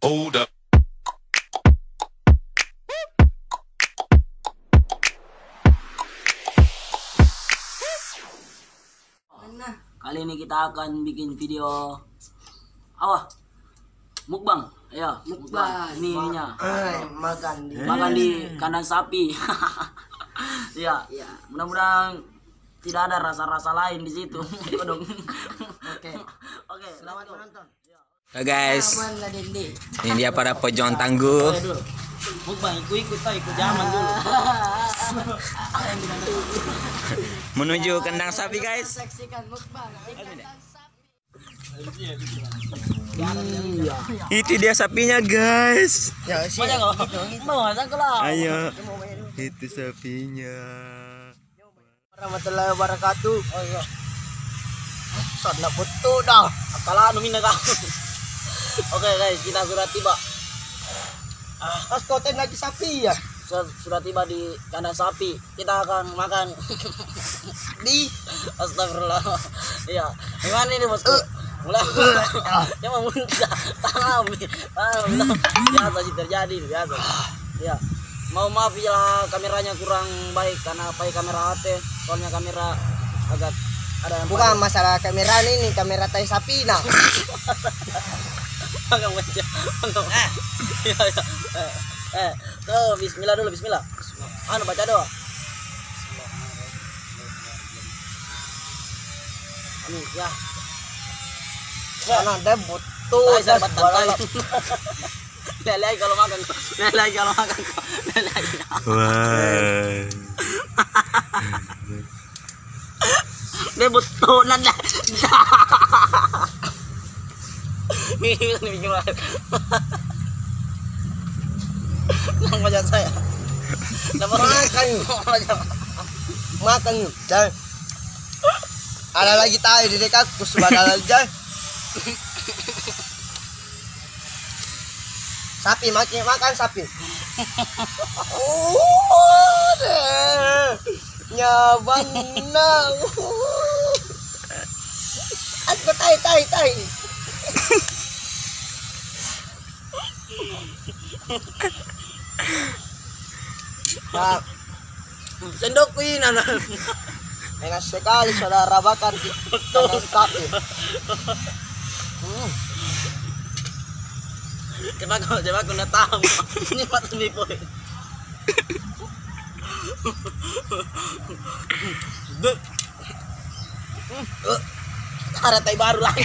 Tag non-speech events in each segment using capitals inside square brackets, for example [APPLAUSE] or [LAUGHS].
Hold up. Kali ini kita akan bikin video apa? Mukbang. Ya, mukbang. Ini ininya. Makan di. Makan di kandang sapi. Iya. [LAUGHS] Iya. Mudah-mudahan tidak ada rasa-rasa lain di situ. [LAUGHS] Oke. Oke, Selamat menonton. Nah guys, Dendi. ini dia para pejuang tangguh. Menuju kandang sapi guys. Ikan sapi. Itu dia sapinya guys. Ya. Ayo. Itu sapinya. Warahmatullahi wabarakatuh. Oh iya. Sana betul dah. Kalah anu mina kau. Oke guys, kita sudah tiba. Mas kau ten lagi sapi ya? Sudah, sudah tiba di kandang sapi. Kita akan makan [LAUGHS] Di. Astagfirullah. Iya. Gimana ini bosku? Mulai. [LAUGHS] Ya mau muntah. Tanam. Tanam. Biasa sih terjadi biasa. Iya. Mau maaf ya kameranya kurang baik karena pakai kamera HP. Soalnya kamera agak ada yang Bukan masalah kamera ini, kamera tai sapi nah. [LAUGHS] agak meja. Iya iya. Eh, eh, tuh bismillah dulu bismillah. Anu baca doa. Amin ya. Sana ada betul Tahu saya batang [LAUGHS] kalau makan lagi kalau makan lagi. Wah. [LAUGHS] Dia nanda. Bisa dibikin lahir. Nang wajah saya. Nama Makan. Makan. Dan ada lagi tahu di dekat kus badal aja. Sapi makan makan sapi. Oh. Nyaban. Aku tai tai tai. Nah, Sendok ko yun, ano? Enak sekali saudara bakar di sapi. Hmm. Coba ko, coba ko natama. Ini po eh. Duh. Uh, Ada tayo baru lagi.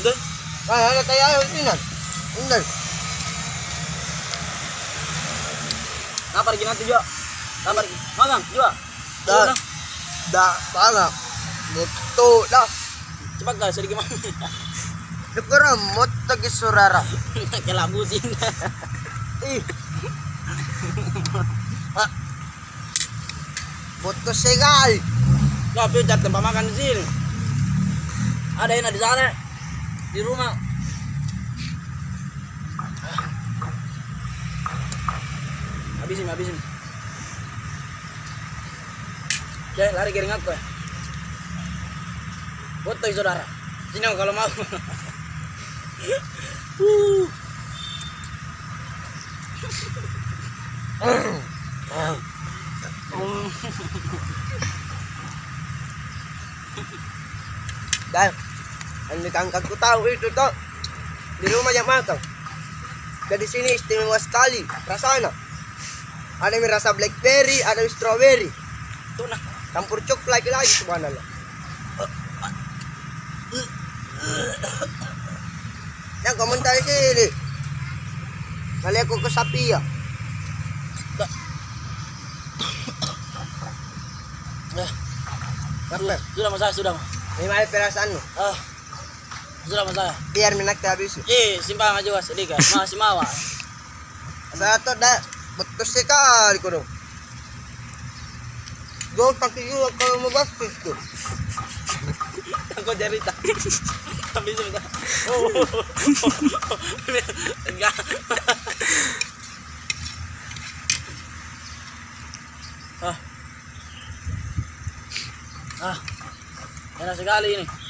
Duh. Ah, ayam sini. Ini. Apa lagi nanti juga? Apa lagi? Magang juga. Dah. Dah, sana. Betul dah. Cepat guys, sedikit mami. Syukur mot lagi saudara. Kelabusin. Ih. Ah. Botos sekali. Nggak bisa tempat makan di sini. Ada yang di sana. Di rumah. Habisin, habisin. Oke, lari kering aku ya. Foto saudara. Sini kalau mau. [LAUGHS] Uh. Dan ang nikangkag ko tahu itu tuh di rumah yang makan. Dari sini istimewa sekali rasanya. Ada yang rasa blackberry, ada yang strawberry. Ito na. Campur coklat lagi subhanallah. Yang komentar sini. Kali aku ke sapi ya. Apa? Sudah sudah mas. May mahal perasaan mo. Ah, Sudah mas saya. biar minakta habis. Eh, simpang aja was, ini guys, masih mawa. Satu dah betul sekali kau dong. Gue pakai juga kalau mau bagus tuh. Aku cerita. Tapi sudah. Oh. Enggak. Ah. Ah. Enak sekali ini.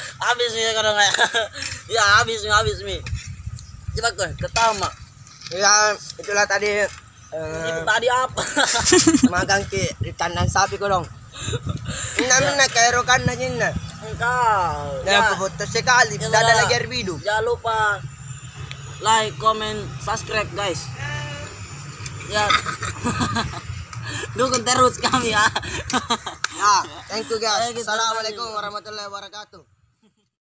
Habis nih kadang kayak. [LAUGHS] Ya, habis nih, habis nih. Cepat kau, ketama. Ya itulah tadi Itu eh, tadi apa? [LAUGHS] magang ke di sapi kau dong. [LAUGHS] Namin na kairo kan na yun na. Engkau. Dan puputos sekali. Ya, Dada saudara. lagi air bidu. Jangan lupa like, comment, subscribe guys. Ya. Dukung terus kami ya. Ya, thank you guys. Assalamualaikum warahmatullahi wabarakatuh.